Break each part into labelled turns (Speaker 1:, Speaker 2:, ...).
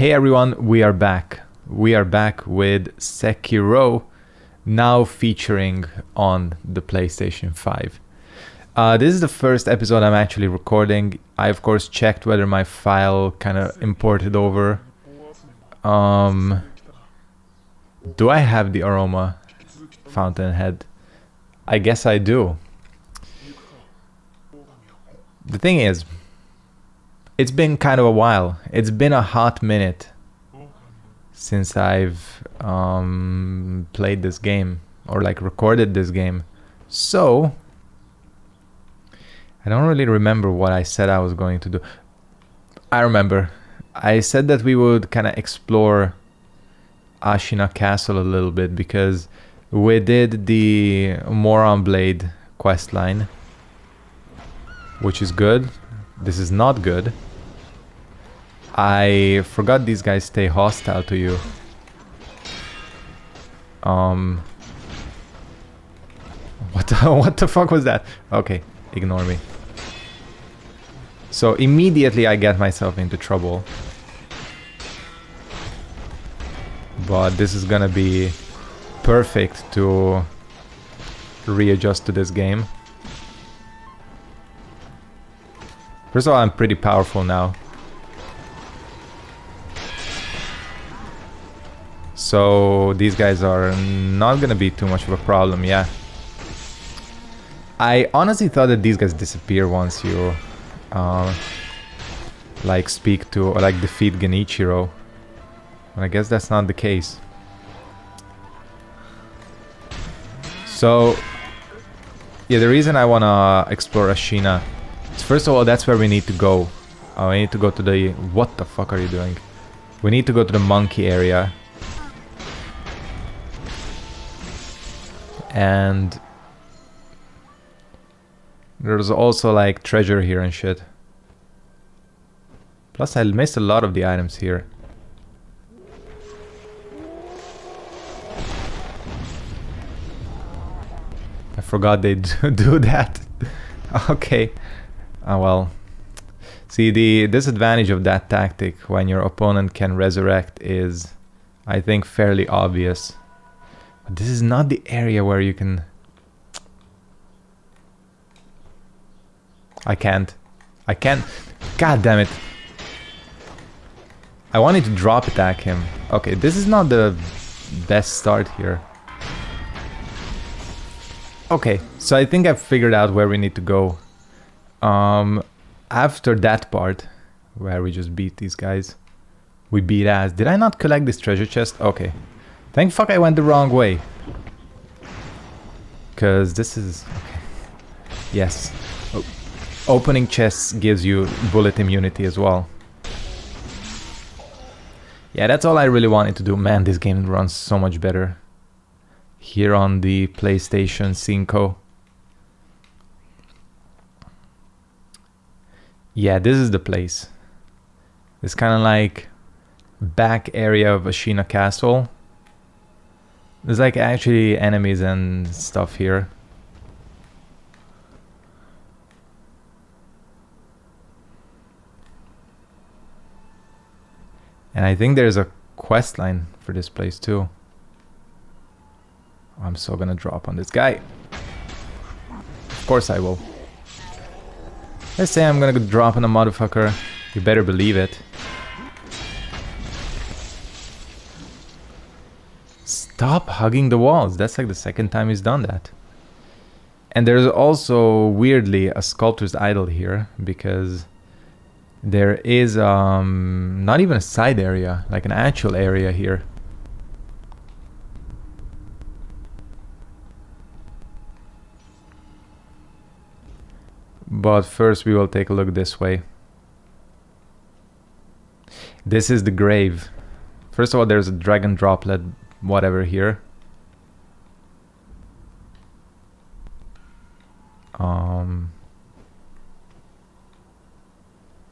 Speaker 1: Hey everyone, we are back. We are back with Sekiro, now featuring on the PlayStation 5. Uh, this is the first episode I'm actually recording. I of course checked whether my file kind of imported over. Um, do I have the aroma fountainhead? I guess I do. The thing is, it's been kind of a while. It's been a hot minute since I've um, played this game or like recorded this game. So I don't really remember what I said I was going to do. I remember. I said that we would kind of explore Ashina Castle a little bit because we did the Mortal Blade quest line, which is good. This is not good. I forgot these guys stay hostile to you. Um. What the, what the fuck was that? Okay, ignore me. So immediately I get myself into trouble. But this is gonna be perfect to readjust to this game. First of all, I'm pretty powerful now. So these guys are not gonna be too much of a problem, yeah. I honestly thought that these guys disappear once you uh, like speak to or like defeat Genichiro. But I guess that's not the case. So yeah, the reason I wanna explore Ashina is first of all that's where we need to go. Uh, we need to go to the what the fuck are you doing? We need to go to the monkey area and there's also like treasure here and shit. Plus I missed a lot of the items here. I forgot they do that. okay. Oh well. See, the disadvantage of that tactic when your opponent can resurrect is, I think, fairly obvious. This is not the area where you can... I can't. I can't. God damn it. I wanted to drop attack him. Okay, this is not the best start here. Okay, so I think I've figured out where we need to go. Um, after that part, where we just beat these guys, we beat ass. Did I not collect this treasure chest? Okay, Thank fuck I went the wrong way. Because this is... Yes. Opening chests gives you bullet immunity as well. Yeah, that's all I really wanted to do. Man, this game runs so much better. Here on the PlayStation 5. Yeah, this is the place. It's kind of like back area of Ashina Castle there's like actually enemies and stuff here. And I think there's a quest line for this place too. I'm so gonna drop on this guy. Of course I will. Let's say I'm gonna drop on a motherfucker. You better believe it. Stop hugging the walls. That's like the second time he's done that. And there's also, weirdly, a sculptor's idol here because there is um, not even a side area, like an actual area here. But first we will take a look this way. This is the grave. First of all, there's a dragon droplet whatever here. Um,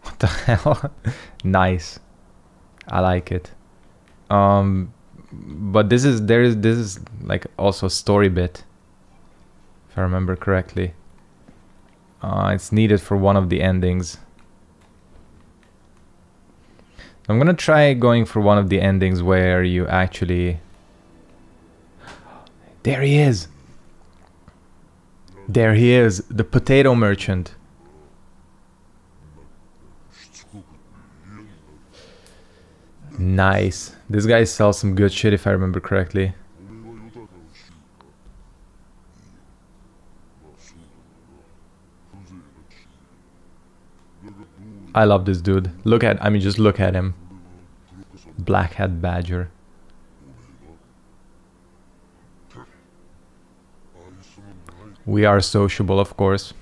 Speaker 1: what the hell? nice. I like it. Um, but this is there is this is like also a story bit, if I remember correctly. Uh, it's needed for one of the endings. I'm gonna try going for one of the endings where you actually... There he is! There he is, the potato merchant. Nice. This guy sells some good shit if I remember correctly. I love this dude. Look at, I mean, just look at him. Black Hat Badger. We are sociable, of course.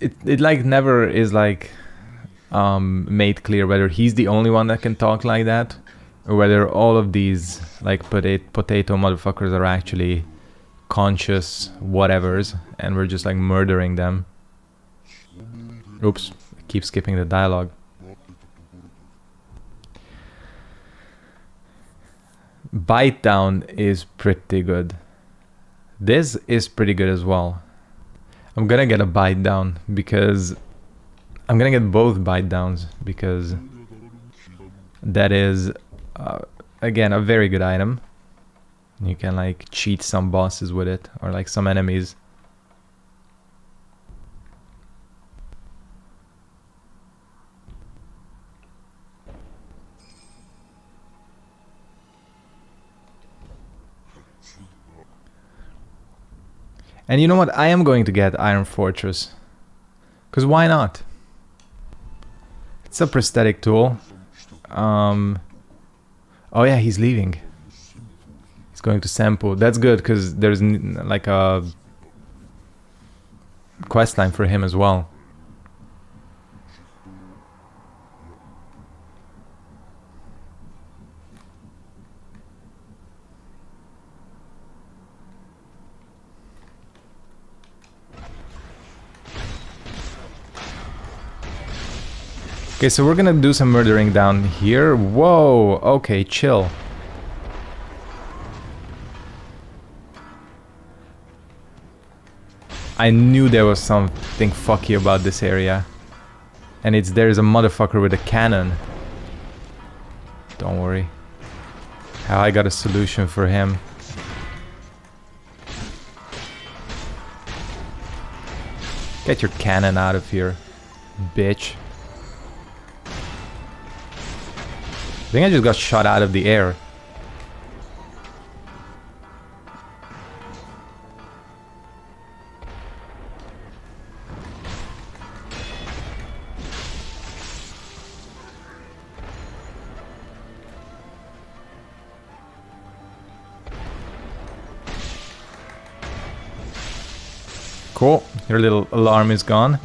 Speaker 1: It, it like never is like um, made clear whether he's the only one that can talk like that or whether all of these like potato, potato motherfuckers are actually conscious whatevers and we're just like murdering them. Oops, keep skipping the dialogue. Bite down is pretty good. This is pretty good as well. I'm gonna get a bite down because I'm gonna get both bite downs because that is uh, again a very good item you can like cheat some bosses with it or like some enemies And you know what? I am going to get Iron Fortress. Because why not? It's a prosthetic tool. Um, Oh yeah, he's leaving. He's going to Senpou. That's good because there's like a quest line for him as well. Okay, so we're gonna do some murdering down here. Whoa, okay, chill. I knew there was something fucky about this area. And it's there's a motherfucker with a cannon. Don't worry. How I got a solution for him. Get your cannon out of here, bitch. Think I just got shot out of the air. Cool, your little alarm is gone.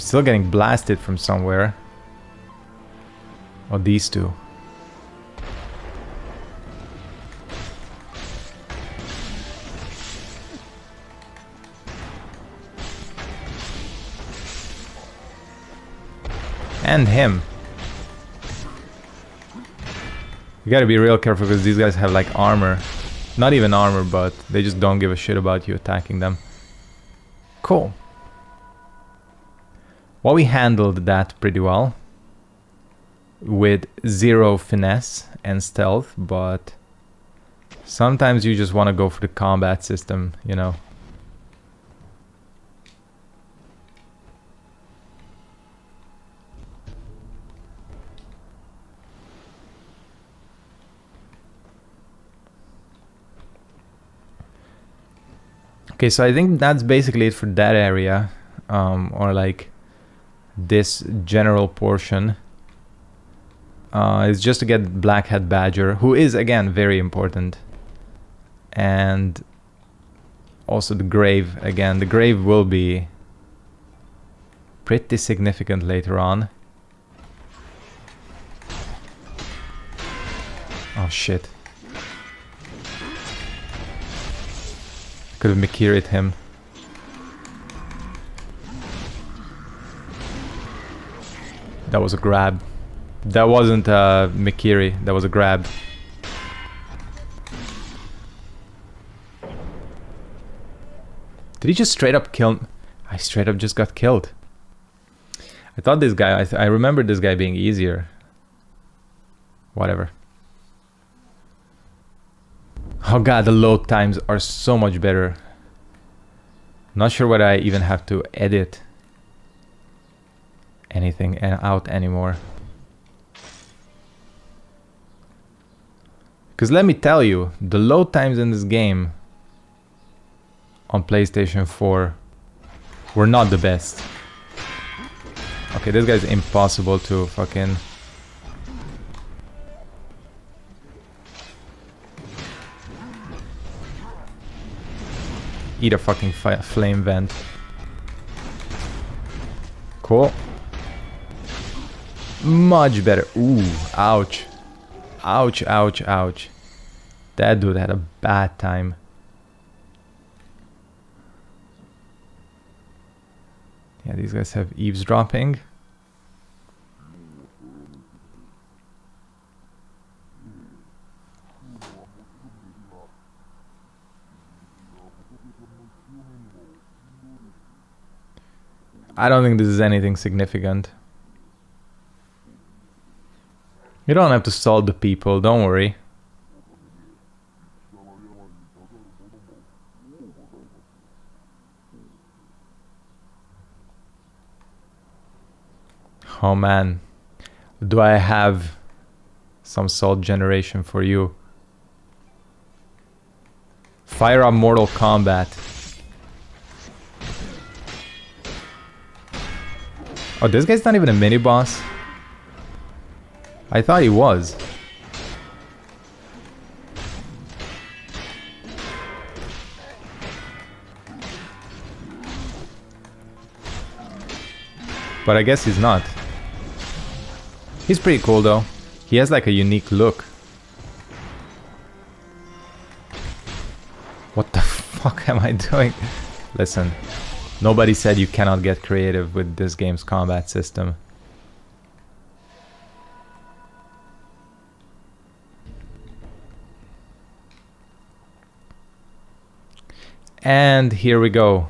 Speaker 1: Still getting blasted from somewhere. Or these two. And him. You gotta be real careful because these guys have like armor. Not even armor, but they just don't give a shit about you attacking them. Cool. Well, we handled that pretty well with zero finesse and stealth, but sometimes you just want to go for the combat system, you know. Okay, so I think that's basically it for that area, um, or like this general portion uh, is just to get Black Hat Badger, who is again very important. And also the grave again. The grave will be pretty significant later on. Oh shit. Could have Mikiri'd him. That was a grab. That wasn't a Mikiri. That was a grab. Did he just straight up kill? I straight up just got killed. I thought this guy, I, th I remember this guy being easier. Whatever. Oh god, the load times are so much better. Not sure whether I even have to edit anything out anymore. Because let me tell you, the load times in this game on PlayStation 4 were not the best. Okay, this guy's impossible to fucking... Eat a fucking flame vent. Cool. Much better. Ooh, ouch. Ouch, ouch, ouch. That dude had a bad time. Yeah, these guys have eavesdropping. I don't think this is anything significant. You don't have to solve the people, don't worry. Oh man, do I have some salt generation for you? Fire up Mortal Kombat. Oh, this guy's not even a mini boss. I thought he was. But I guess he's not. He's pretty cool though. He has like a unique look. What the fuck am I doing? Listen, nobody said you cannot get creative with this game's combat system. And here we go.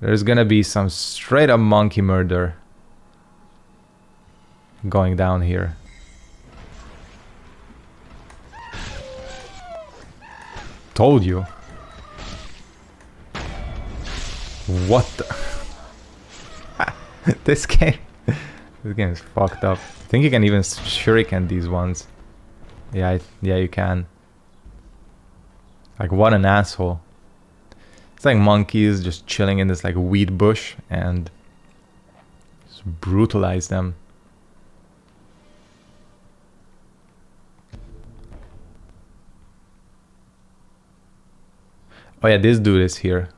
Speaker 1: There's gonna be some straight up monkey murder going down here. Told you. What the? this game... this game is fucked up. I think you can even shuriken these ones. Yeah, I, yeah, you can. Like, what an asshole. It's like monkeys just chilling in this like weed bush and just brutalize them. Oh yeah, this dude is here.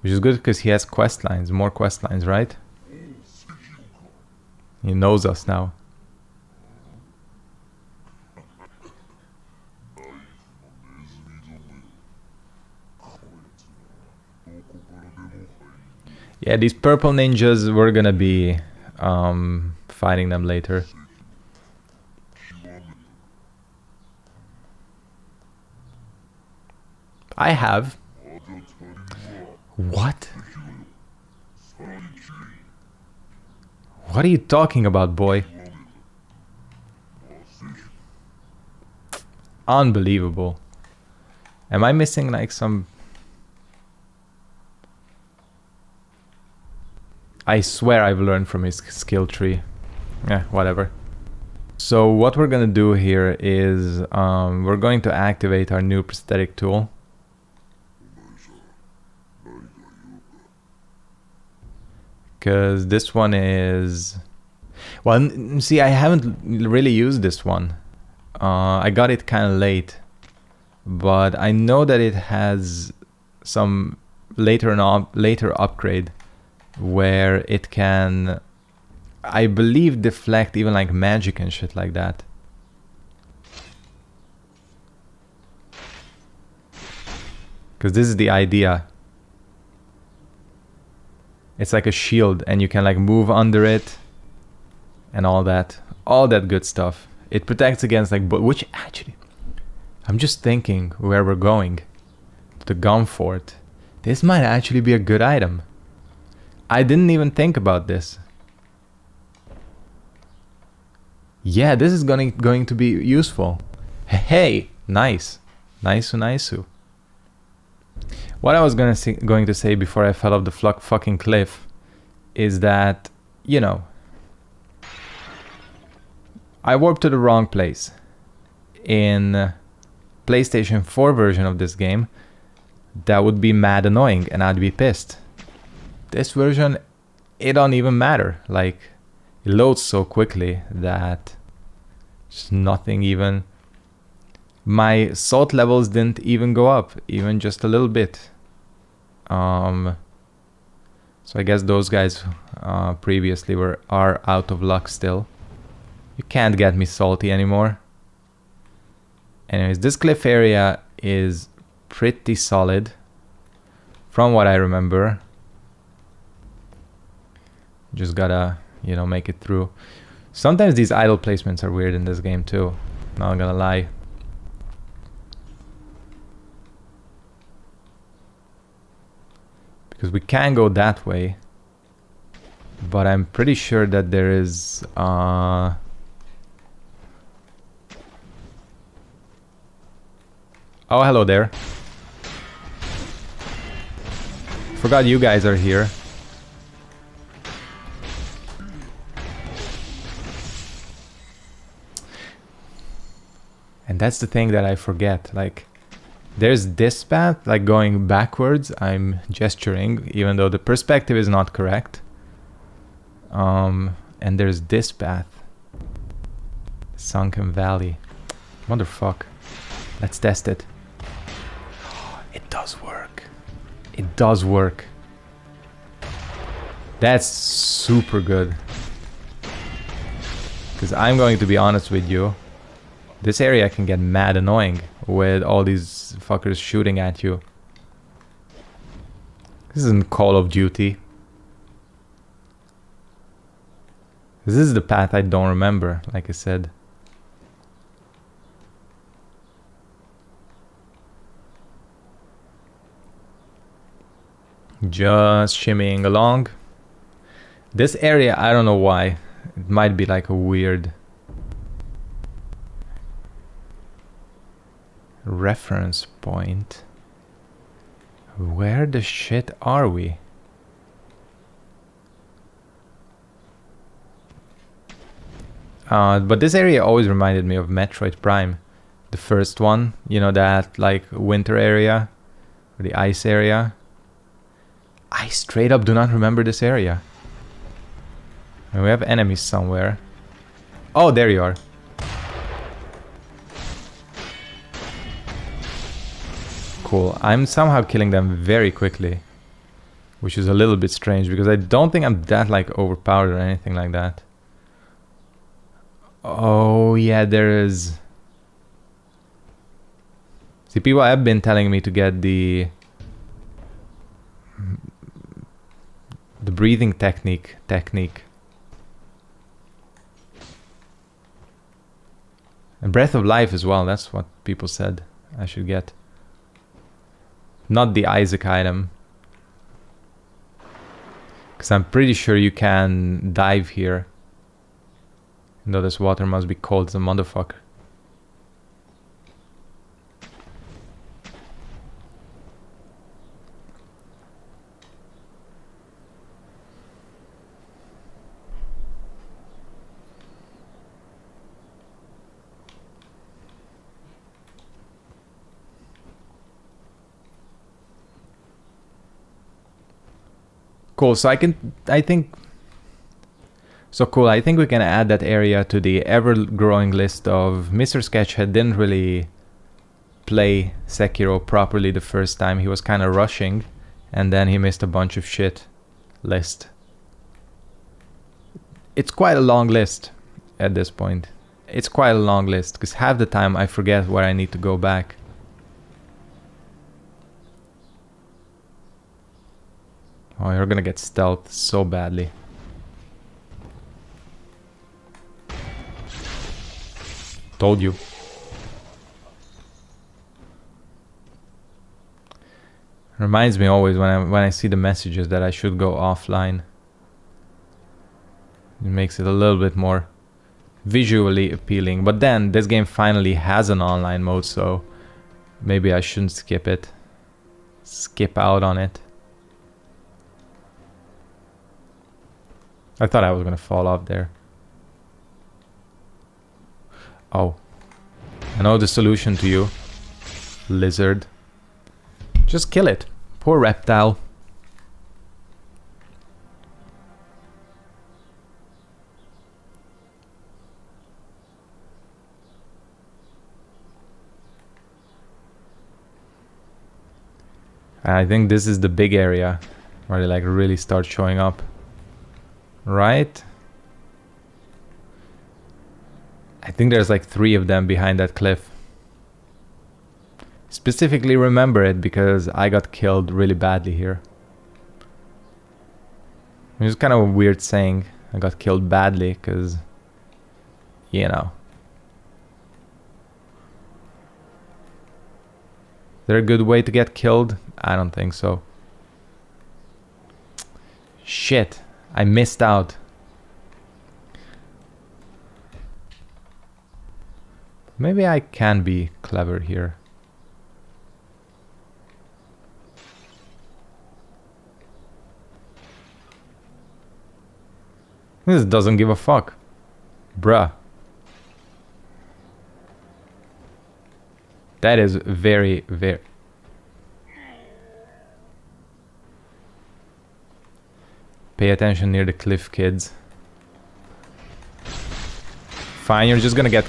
Speaker 1: Which is good because he has quest lines, more quest lines, right? He knows us now. Yeah, these purple ninjas, we're gonna be um, fighting them later. I have. What? What are you talking about, boy? Unbelievable. Am I missing like some I swear I've learned from his skill tree. Yeah, whatever. So what we're gonna do here is um, we're going to activate our new prosthetic tool. Because this one is... Well, see, I haven't really used this one. Uh, I got it kind of late. But I know that it has some later, later upgrade where it can, I believe, deflect even like magic and shit like that. Because this is the idea. It's like a shield and you can like move under it and all that. All that good stuff. It protects against like, but which actually, I'm just thinking where we're going. to the gun fort. This might actually be a good item. I didn't even think about this. Yeah, this is going, going to be useful. Hey, nice. Nice, nice. What I was gonna say, going to say before I fell off the fucking cliff is that, you know, I warped to the wrong place. In PlayStation 4 version of this game, that would be mad annoying and I'd be pissed. This version, it don't even matter. Like, it loads so quickly that just nothing even my salt levels didn't even go up even just a little bit um, so I guess those guys uh, previously were are out of luck still. You can't get me salty anymore. Anyways, this cliff area is pretty solid from what I remember. Just gotta, you know, make it through. Sometimes these idle placements are weird in this game too. Not gonna lie. because we can go that way but I'm pretty sure that there is uh, oh hello there forgot you guys are here and that's the thing that I forget like there's this path, like going backwards, I'm gesturing, even though the perspective is not correct. Um, and there's this path. Sunken Valley. Motherfuck. Let's test it. It does work. It does work. That's super good. Because I'm going to be honest with you. This area can get mad annoying with all these fuckers shooting at you. This isn't Call of Duty. This is the path I don't remember, like I said. Just shimmying along. This area, I don't know why. It might be like a weird reference point. Where the shit are we? Uh, but this area always reminded me of Metroid Prime. The first one, you know, that like winter area, or the ice area. I straight up do not remember this area. And we have enemies somewhere. Oh, there you are. Cool. I'm somehow killing them very quickly. Which is a little bit strange because I don't think I'm that like overpowered or anything like that. Oh yeah, there is... See, people have been telling me to get the... The breathing technique, technique. And Breath of Life as well, that's what people said I should get. Not the Isaac item. Because I'm pretty sure you can dive here. Though this water must be cold as a motherfucker. Cool. So I can, I think, so cool. I think we can add that area to the ever-growing list of Mr. Sketchead didn't really play Sekiro properly the first time. He was kind of rushing and then he missed a bunch of shit list. It's quite a long list at this point. It's quite a long list because half the time I forget where I need to go back. Oh, you're gonna get stealth so badly. Told you. Reminds me always when I when I see the messages that I should go offline. It makes it a little bit more visually appealing. But then this game finally has an online mode, so maybe I shouldn't skip it. Skip out on it. I thought I was gonna fall off there. Oh. I know the solution to you. Lizard. Just kill it. Poor reptile. I think this is the big area where they like really start showing up. Right? I think there's like three of them behind that cliff. Specifically remember it because I got killed really badly here. It's kind of a weird saying. I got killed badly because, you know. Is there a good way to get killed? I don't think so. Shit, I missed out. Maybe I can be clever here. This doesn't give a fuck. Bruh. That is very, very... Pay attention near the cliff, kids. Fine, you're just gonna get...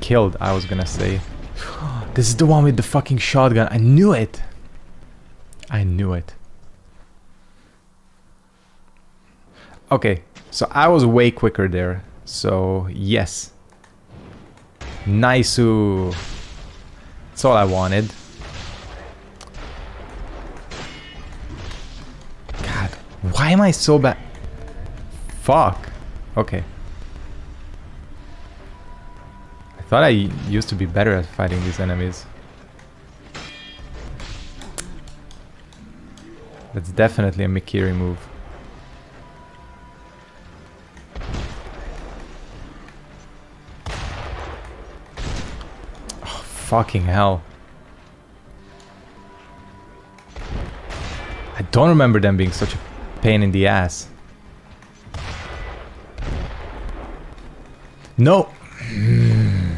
Speaker 1: Killed, I was gonna say. this is the one with the fucking shotgun. I knew it! I knew it. Okay, so I was way quicker there. So, yes. Nice. That's all I wanted. Why am I so bad? Fuck. Okay. I thought I used to be better at fighting these enemies. That's definitely a Mikiri move. Oh, fucking hell. I don't remember them being such a pain in the ass. No! Mm.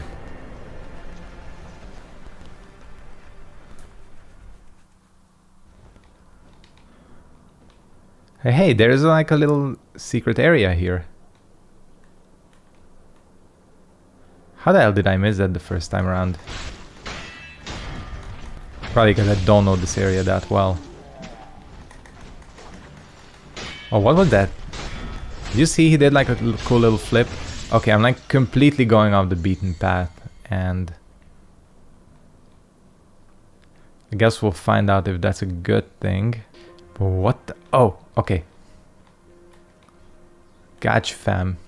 Speaker 1: hey, hey, there's like a little secret area here. How the hell did I miss that the first time around? Probably because I don't know this area that well. Oh, what was that? Did you see he did like a cool little flip? Okay, I'm like completely going off the beaten path and... I guess we'll find out if that's a good thing. But what the... Oh, okay. Gotcha, fam.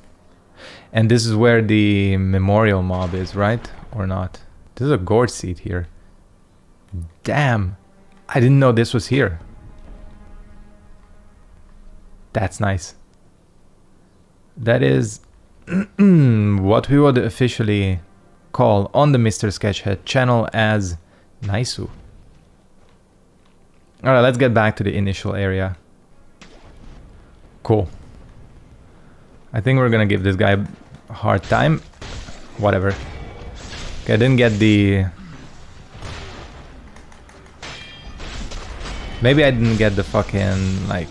Speaker 1: And this is where the memorial mob is, right? Or not? There's a gourd seed here. Damn. I didn't know this was here. That's nice. That is what we would officially call on the Mr. Sketchead channel as Naisu. Alright, let's get back to the initial area. Cool. I think we're gonna give this guy a hard time. Whatever. Okay, I didn't get the Maybe I didn't get the fucking, like,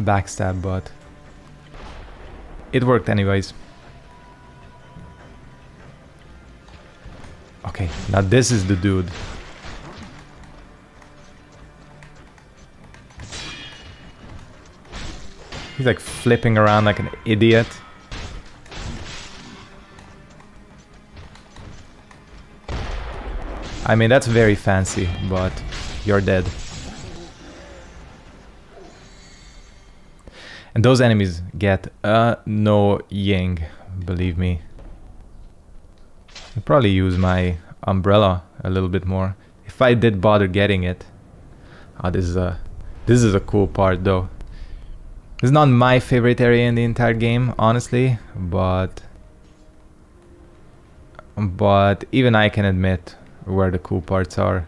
Speaker 1: backstab, but... It worked anyways. Okay, now this is the dude. He's like flipping around like an idiot. I mean, that's very fancy, but you're dead. And those enemies get uh, annoying, believe me. I'll probably use my umbrella a little bit more. If I did bother getting it. Oh, this is a this is a cool part though. It's not my favorite area in the entire game, honestly, but but even I can admit where the cool parts are.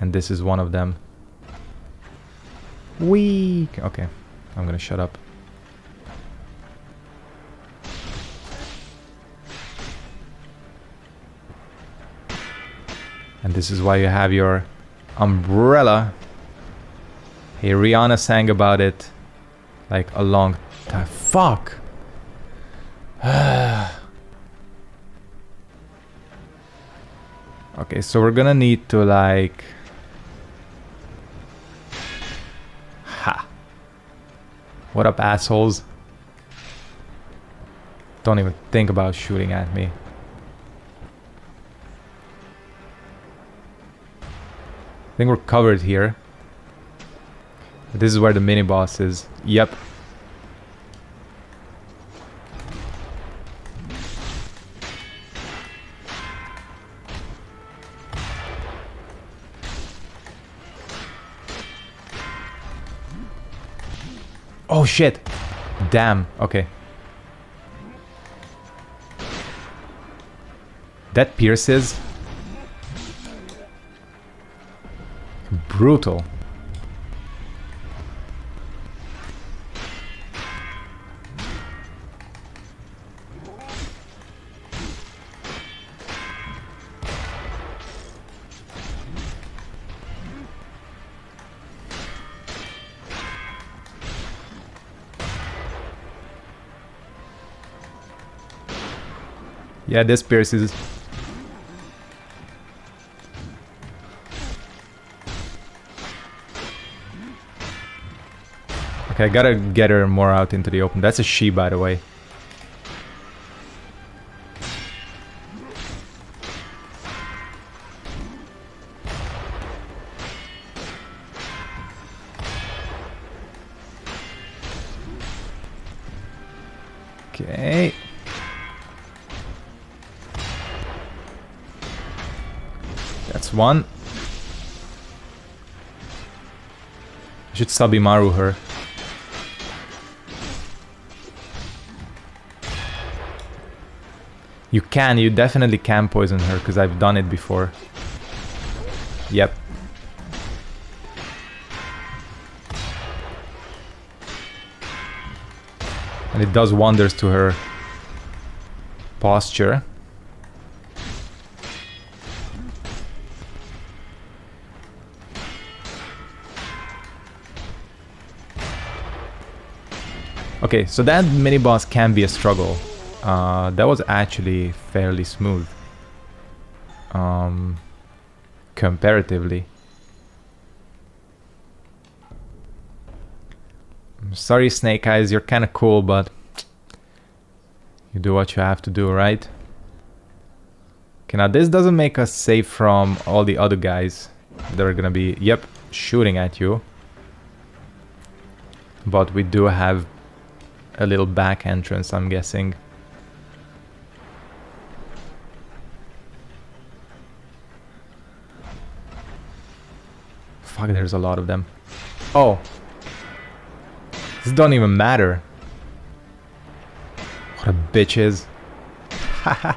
Speaker 1: And this is one of them. Weak. Okay, I'm gonna shut up. And this is why you have your umbrella. Hey, Rihanna sang about it like a long time. Fuck! okay, so we're gonna need to like... What up, assholes? Don't even think about shooting at me. I think we're covered here. This is where the mini boss is. Yep. Shit! Damn, okay. That pierces. Brutal. Yeah, this pierces. Okay, I gotta get her more out into the open. That's a she, by the way. One. I should Sabimaru her. You can, you definitely can poison her, because I've done it before. Yep. And it does wonders to her posture. Okay, so that mini boss can be a struggle. Uh, that was actually fairly smooth. Um, comparatively. I'm sorry, Snake Eyes, you're kind of cool, but you do what you have to do, right? Okay, now this doesn't make us safe from all the other guys that are gonna be, yep, shooting at you. But we do have a little back entrance, I'm guessing. Fuck, there's a lot of them. Oh. This don't even matter. What a bitches.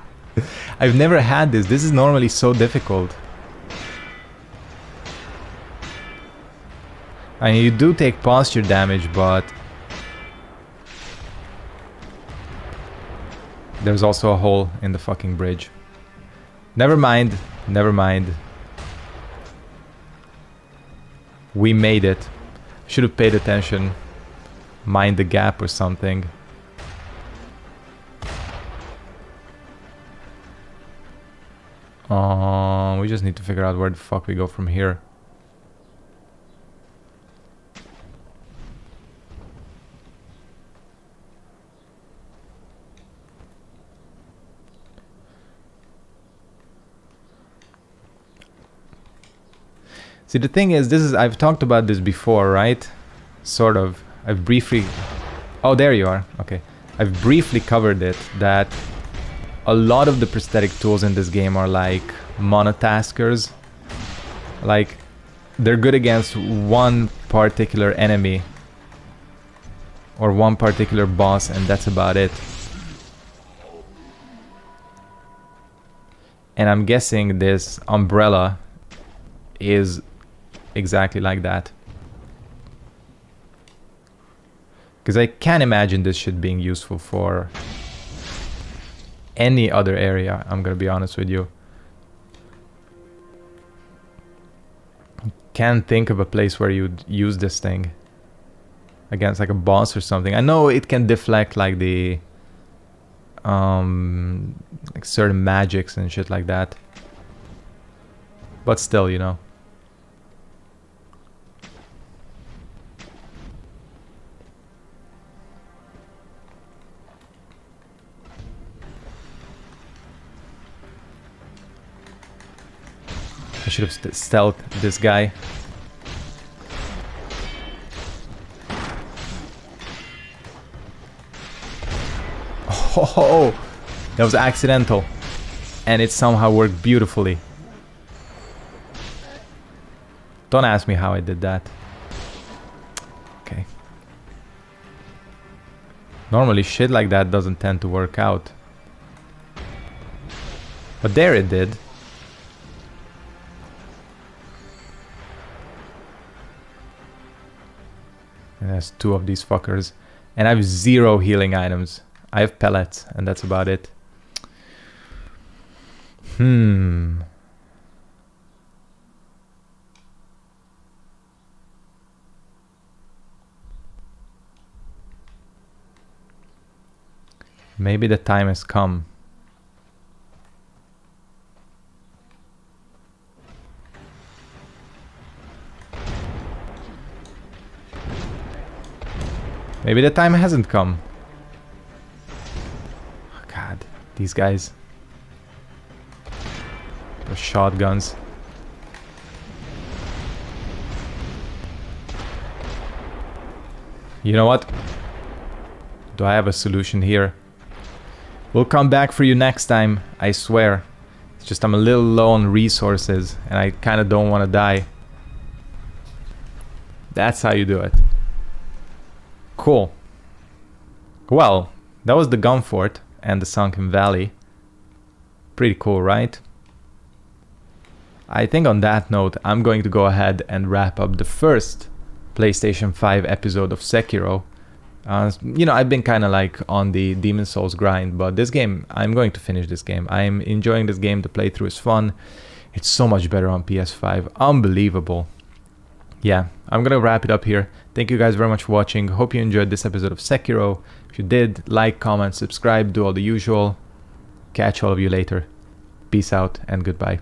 Speaker 1: I've never had this. This is normally so difficult. I mean, you do take posture damage, but There's also a hole in the fucking bridge. Never mind. Never mind. We made it. Should have paid attention. Mind the gap or something. Uh, we just need to figure out where the fuck we go from here. See, the thing is, this is, I've talked about this before, right? Sort of. I've briefly... Oh, there you are. Okay. I've briefly covered it, that a lot of the prosthetic tools in this game are like monotaskers. Like, they're good against one particular enemy or one particular boss and that's about it. And I'm guessing this umbrella is exactly like that. Because I can't imagine this shit being useful for any other area, I'm gonna be honest with you. Can't think of a place where you'd use this thing against like a boss or something. I know it can deflect like the um like certain magics and shit like that. But still, you know. Should have st stealthed this guy. Oh, that was accidental. And it somehow worked beautifully. Don't ask me how I did that. Okay. Normally shit like that doesn't tend to work out. But there it did. There's two of these fuckers. And I have zero healing items. I have pellets, and that's about it. Hmm. Maybe the time has come. Maybe the time hasn't come. Oh, God, these guys. The shotguns. You know what? Do I have a solution here? We'll come back for you next time, I swear. It's just I'm a little low on resources and I kind of don't want to die. That's how you do it. Cool. Well, that was the gun fort and the sunken valley. Pretty cool, right? I think on that note, I'm going to go ahead and wrap up the first PlayStation 5 episode of Sekiro. Uh, you know, I've been kind of like on the Demon Souls grind, but this game, I'm going to finish this game. I'm enjoying this game. The playthrough is fun. It's so much better on PS5. Unbelievable. Yeah, I'm gonna wrap it up here. Thank you guys very much for watching. Hope you enjoyed this episode of Sekiro. If you did, like, comment, subscribe, do all the usual. Catch all of you later. Peace out and goodbye.